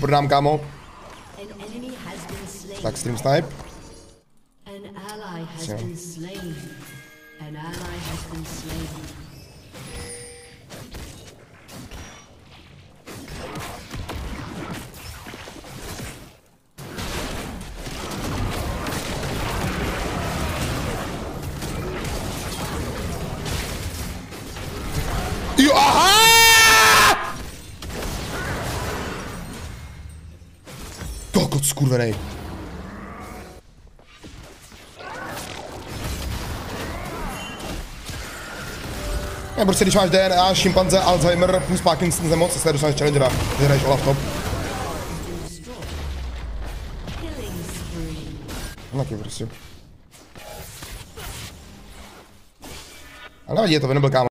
Prodám, kámo. Has been slain. Tak, stream snipe. Ally has Kokot skurvenej. Ne, prostě když máš DNA, šimpanze, Alzheimer, plus Parkinson nemoc, se dostaneš challengera, že hraješ Olaf top. Spree. Taky prostě. Ale nevadí, je to nebyl kámo.